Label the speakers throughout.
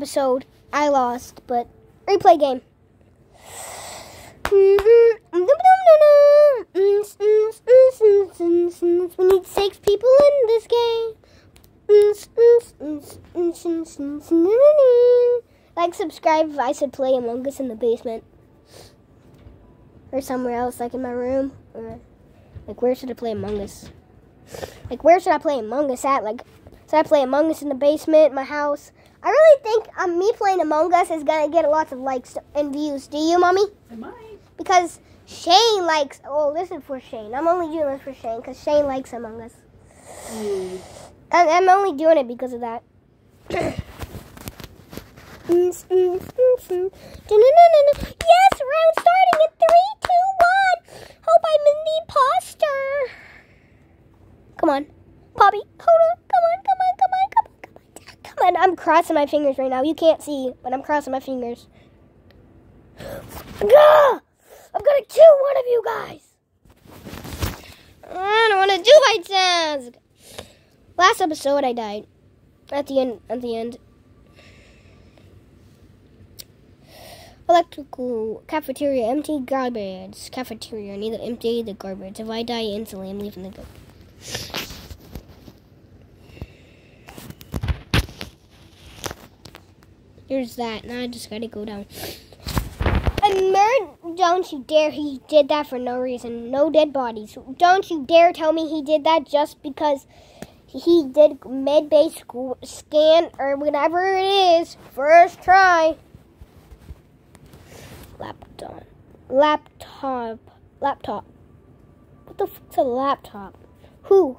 Speaker 1: episode, I lost, but replay game. We need six people in this game. Like, subscribe if I should play Among Us in the basement. Or somewhere else, like in my room. Or, like, where should I play Among Us? Like, where should I play Among Us at? Like, should I play Among Us in the basement, my house? I really think um, me playing Among Us is going to get lots of likes and views. Do you, Mommy?
Speaker 2: I might.
Speaker 1: Because Shane likes. Oh, this is for Shane. I'm only doing this for Shane because Shane likes Among Us.
Speaker 2: Mm.
Speaker 1: I'm, I'm only doing it because of that. yes, round starting in three, two, one. Hope I'm in the imposter. Come on, Bobby. Hold on. Come on, come on, come on, come on, come on. Come on. I'm crossing my fingers right now. You can't see, but I'm crossing my fingers. Gah! I'm gonna kill one of you guys. I don't want to do my task. Last episode, I died. At the end. At the end. Electrical cafeteria empty garbage. Cafeteria I need to empty the garbage. If I die instantly, I'm leaving the garbage. Here's that. Now I just gotta go down. And don't you dare! He did that for no reason. No dead bodies. Don't you dare tell me he did that just because he did mid-base scan or whatever it is. First try. Laptop. Laptop. Laptop. What the fuck's a laptop? Who?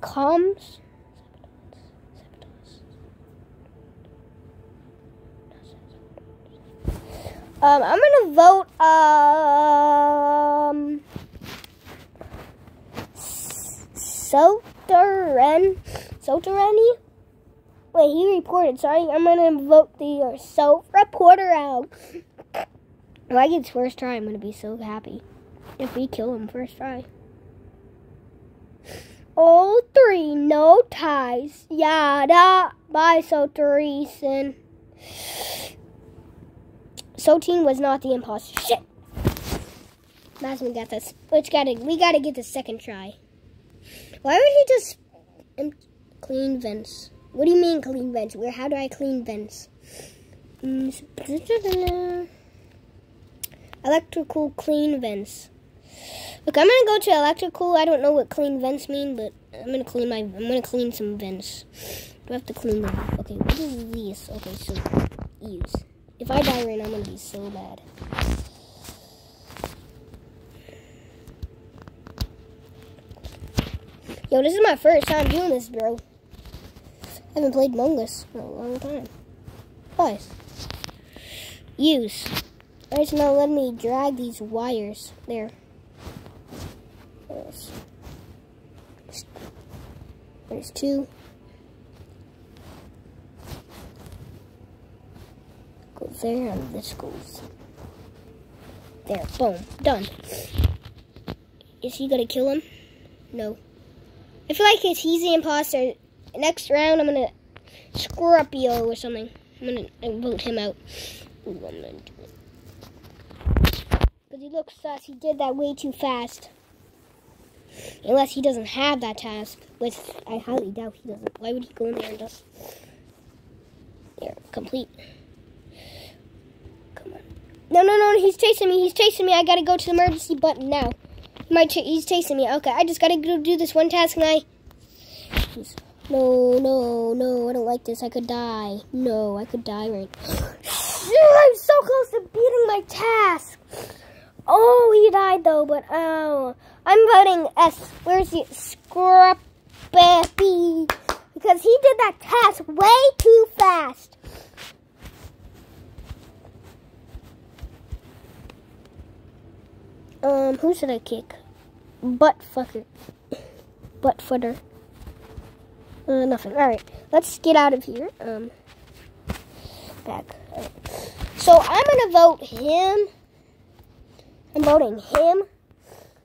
Speaker 1: Comms? Um, I'm gonna vote. Um, Soteren, Sotereni. Wait, he reported. Sorry, I'm gonna vote the uh, self reporter out. If I get first try, I'm gonna be so happy. If we kill him first try. All three, no ties. Yada. Bye, Soteresen. Soteen was not the imposter. Shit. Masman got this. Which gotta we gotta get the second try. Why would he just clean vents? What do you mean clean vents? Where? How do I clean vents? Mm, electrical clean vents. Look, I'm gonna go to electrical. I don't know what clean vents mean, but I'm gonna clean my. I'm gonna clean some vents. Do I have to clean them? Okay, what is this? Okay, so use. If I die right now, I'm gonna be so bad. Yo, this is my first time doing this, bro. I haven't played Among Us in a long time. Twice. Use. Alright, so now let me drag these wires. There. There's two. There, and this goes there. Boom. Done. Is he gonna kill him? No. I feel like it's he's the imposter. Next round, I'm gonna Scorpio or something. I'm gonna vote him out. It. Because he looks sus. He did that way too fast. Unless he doesn't have that task, which I highly doubt he doesn't. Why would he go in there and just... There, complete. No, no, no, he's chasing me. He's chasing me. I gotta go to the emergency button now. My ch he's chasing me. Okay, I just gotta go do this one task and I... No, no, no, I don't like this. I could die. No, I could die right I'm so close to beating my task. Oh, he died though, but oh. I'm voting S. Where's the Scrappy? Because he did that task way too fast. Um, who should I kick? Butt fucker. Butt footer. Uh, nothing. Alright, let's get out of here. Um, back. Right. So I'm gonna vote him. I'm voting him.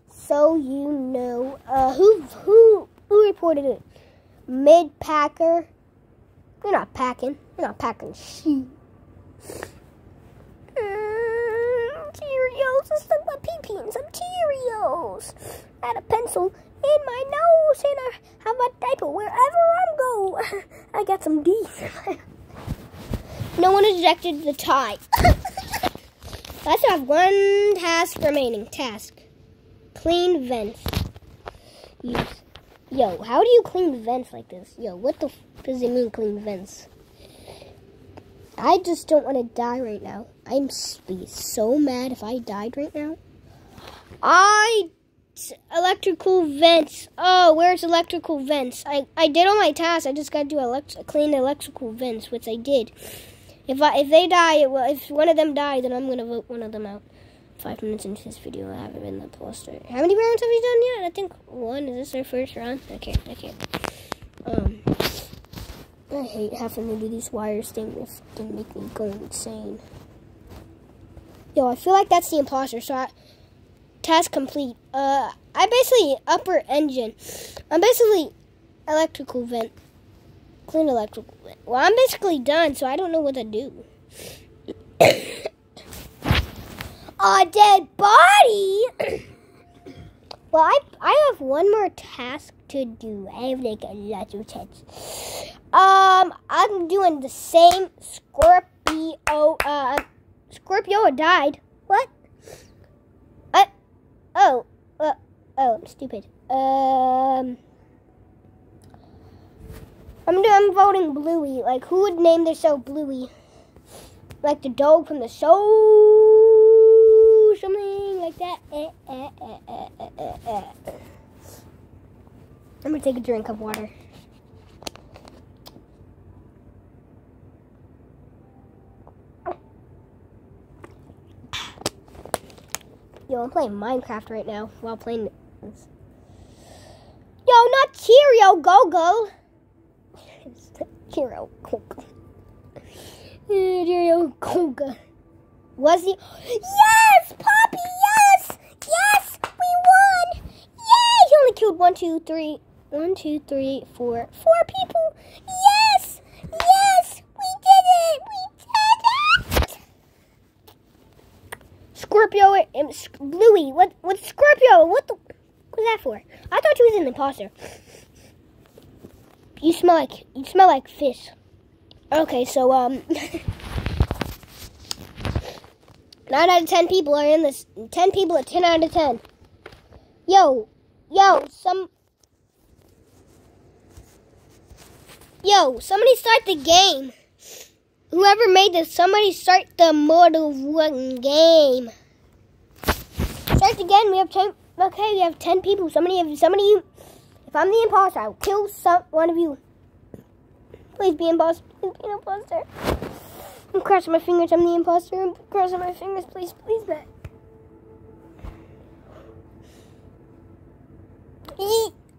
Speaker 1: So you know, uh, who who who reported it? Mid Packer. You're not packing. You're not packing shit. Mm, Cheerios. I stuck my pee pee some Cheerios. I had a pencil in my nose and I have a diaper wherever I go. I got some D's. no one ejected the tie. I still have one task remaining. Task. Clean vents. Yo, how do you clean vents like this? Yo, what the f does it mean clean vents? I just don't want to die right now. I'm be so mad if I died right now. I electrical vents. Oh, where's electrical vents? I, I did all my tasks. I just got to do elect clean electrical vents, which I did. If I if they die, if one of them die, then I'm gonna vote one of them out. Five minutes into this video, I haven't been the poster. How many rounds have you done yet? I think one. Is this our first round? Okay, can't. Um, I hate having to do these wires things. They make me go insane. Yo, I feel like that's the imposter. So I, task complete. Uh, I basically upper engine. I'm basically electrical vent. Clean electrical vent. Well, I'm basically done, so I don't know what to do. A dead body. well, I I have one more task to do. I have like a lot of tasks. Um, I'm doing the same Scorpio. Uh, Scorpio died. What? I. Oh. Uh, oh, I'm stupid. Um. I'm I'm voting Bluey. Like, who would name their show Bluey? Like the dog from the show, something like that. Eh, eh, eh, I'm gonna take a drink of water. Yo, I'm playing Minecraft right now while playing this. Yo, not Cheerio Go Go. Cheerio Go Go. Cheerio Go Go. Was he? Yes, Poppy. Yes, yes, we won. Yay! He only killed one, two, three, one, two, three, four, four people. Yes, yes, we did it. We did it. Scorpio and Bluey. What? What? Scorpio? What the? What's that for? I thought you was an imposter. You smell like you smell like fish. Okay, so um, nine out of ten people are in this. Ten people at ten out of ten. Yo, yo, some. Yo, somebody start the game. Whoever made this, somebody start the Mortal One game. Again. We have ten. Okay, we have ten people. Somebody, if somebody, if I'm the imposter, I'll kill some one of you. Please be imposter. Please be an imposter. I'm crossing my fingers. I'm the imposter. I'm crossing my fingers. Please, please, Matt.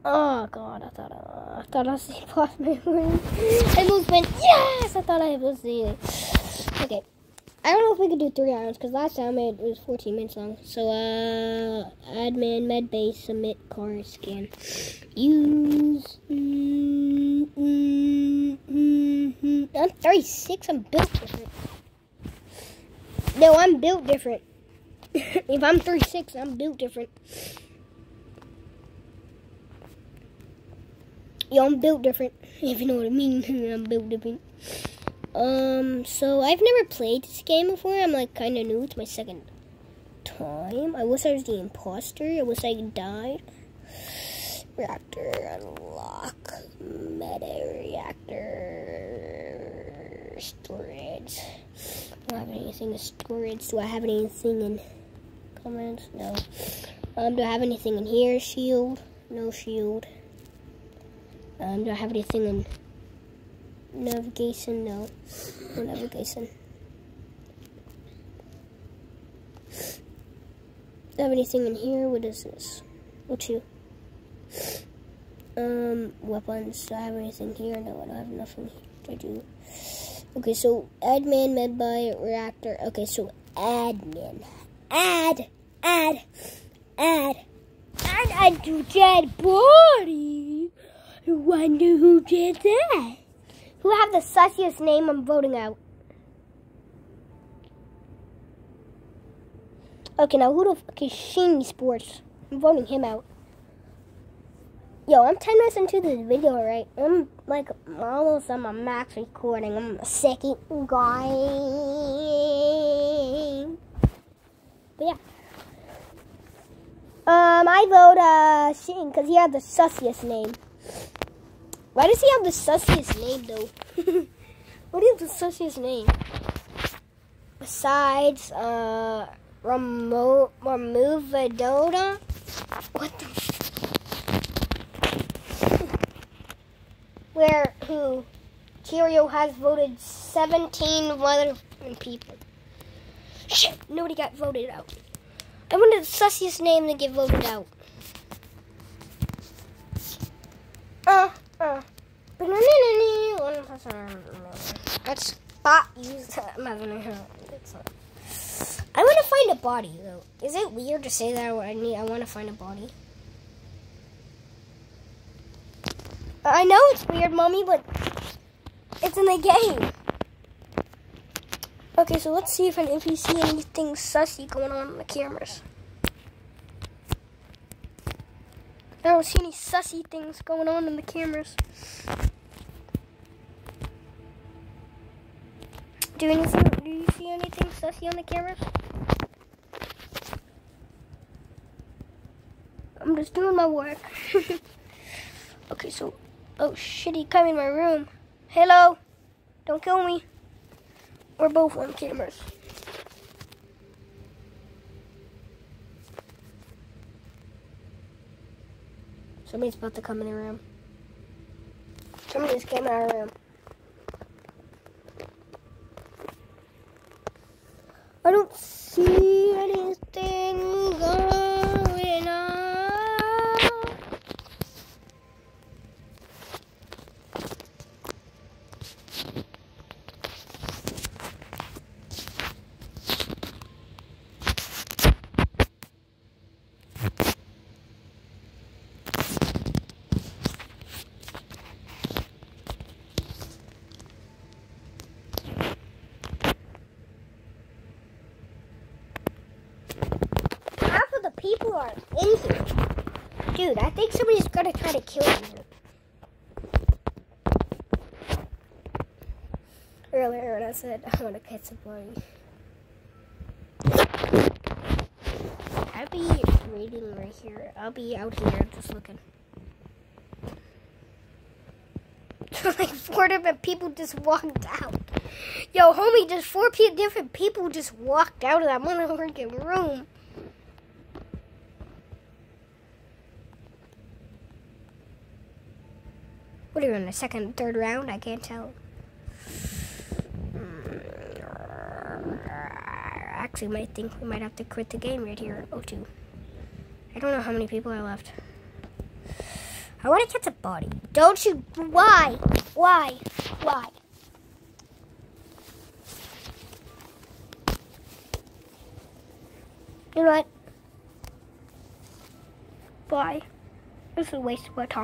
Speaker 1: Oh God! I thought uh, I thought I was the imposter. I went yes. I thought I was the. Okay. I don't know if we could do three rounds because last time it was 14 minutes long. So, uh, admin, med base, submit, car, scan, use. Mm, mm, mm. I'm 36. I'm built different. No, I'm built different. if I'm 36, I'm built different. Yo, I'm built different. If you know what I mean, I'm built different. Um, so I've never played this game before. I'm like kind of new. It's my second time. I wish I was the imposter. I wish I died. Reactor unlock. Meta reactor. Storage. I don't have anything in storage. Do I have anything in comments? No. Um, do I have anything in here? Shield? No shield. Um, do I have anything in navigation? No. No navigation. Have anything in here? What is this? What you? Um, weapons. Do I have anything here? No, I don't have nothing. I do. Okay, so admin, MedBay, reactor. Okay, so admin. Add, add, add, add, add to dead body. I wonder who did that. Who have the sussiest name I'm voting out? Okay, now who the fuck is Sheeny Sports? I'm voting him out. Yo, I'm 10 minutes into this video, right? I'm like almost on my max recording. I'm a second guy. But yeah. Um, I vote uh Sheen because he had the sussiest name. Why does he have the sussiest name though? what is the sussiest name? Besides, uh, Ramo remove Dota? What the? Where who? Cheerio has voted 17 other people. Shit, nobody got voted out. I wanted the sussiest name to get voted out. Uh. I want to find a body though. Is it weird to say that I need? I want to find a body. I know it's weird, mommy, but it's in the game. Okay, so let's see if, if you see anything sussy going on in the cameras. I don't see any sussy things going on in the cameras. Do, anything, do you see anything sussy on the cameras? I'm just doing my work. okay, so, oh shit, he come in my room. Hello, don't kill me. We're both on cameras. Somebody's about to come in the room. Somebody just came in our room. I don't see anything going on. Half of the people are in here. Dude, I think somebody's gonna try to kill me. Earlier when I said I want to catch somebody. I'll be reading right here. I'll be out here just looking. like four different people just walked out. Yo, homie, just four different people just walked out of that freaking room. In the second, third round? I can't tell. Hmm. Actually, might think we might have to quit the game right here. Oh, two. I don't know how many people are left. I want to catch a body. Don't you? Why? Why? Why? You know what? Why? This is a waste of my time.